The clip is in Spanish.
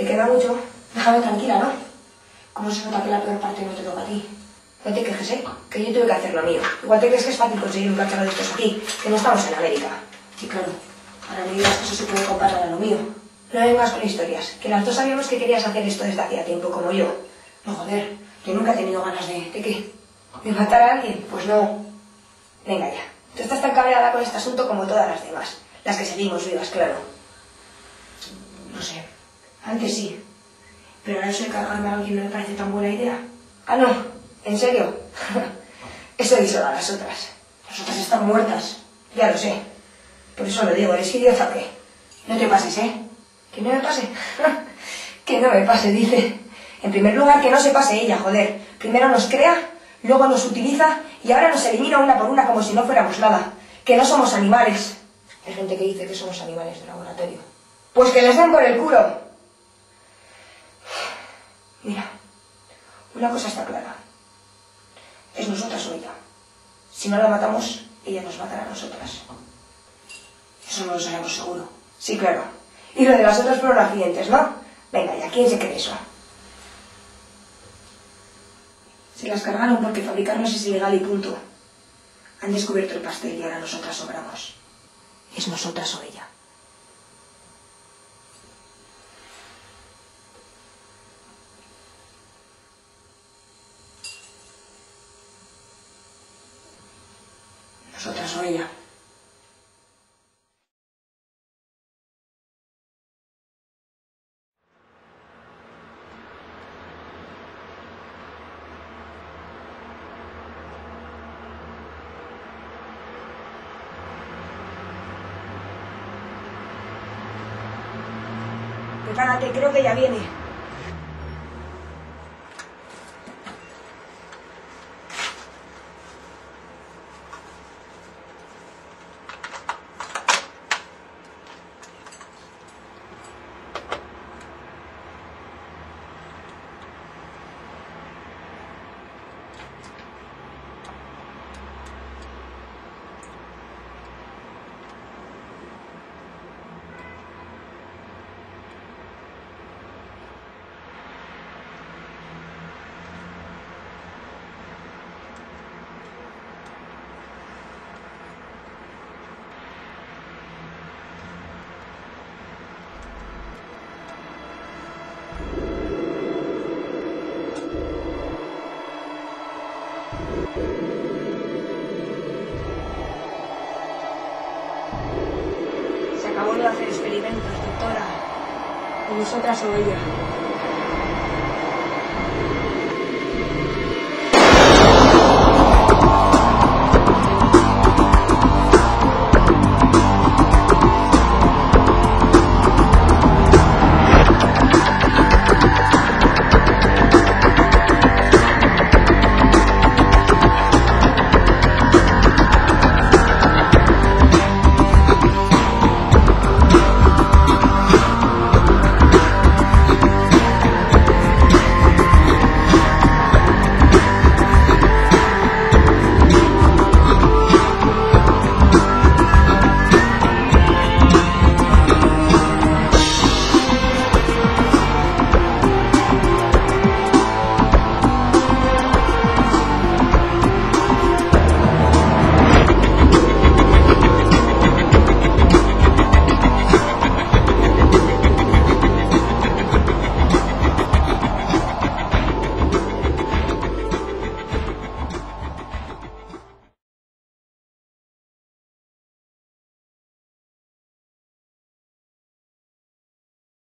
¿Te queda mucho? Déjame tranquila, ¿no? ¿Cómo se nota que la peor parte no te toca a ti? No te quejes, ¿eh? Que yo tuve que hacer lo mío. Igual te crees que es fácil conseguir un cacharro de estos aquí, que no estamos en América. Y claro, ahora me digas que se puede comparar a lo mío. No vengas con historias, que las dos sabíamos que querías hacer esto desde hacía tiempo, como yo. No, joder, yo nunca he tenido ganas de... ¿De qué? ¿De matar a alguien? Pues no. Venga ya. Tú estás tan cabreada con este asunto como todas las demás. Las que seguimos vivas, claro. Antes sí. Pero ahora eso de cargarme a alguien no me parece tan buena idea. Ah, no. ¿En serio? eso díselo a las otras. Las otras están muertas. Ya lo sé. Por eso lo digo. ¿Eres idiota o qué? No te pases, ¿eh? ¿Que no me pase? que no me pase, dice. En primer lugar, que no se pase ella, joder. Primero nos crea, luego nos utiliza y ahora nos elimina una por una como si no fuéramos nada. Que no somos animales. Hay gente que dice que somos animales de laboratorio. Pues que les den por el culo. Mira, una cosa está clara. Es nosotras o ella. Si no la matamos, ella nos matará a nosotras. Eso no lo sabemos seguro. Sí, claro. Y lo de las otras fueron accidentes, ¿no? Venga, ¿y a quién se cree eso? Se las cargaron porque fabricarnos es ilegal y punto. Han descubierto el pastel y ahora nosotras sobramos. Es nosotras o ella. Nosotras o ella. Prepárate, creo que ya viene. Se acabó de hacer experimentos, doctora. O vosotras o ella.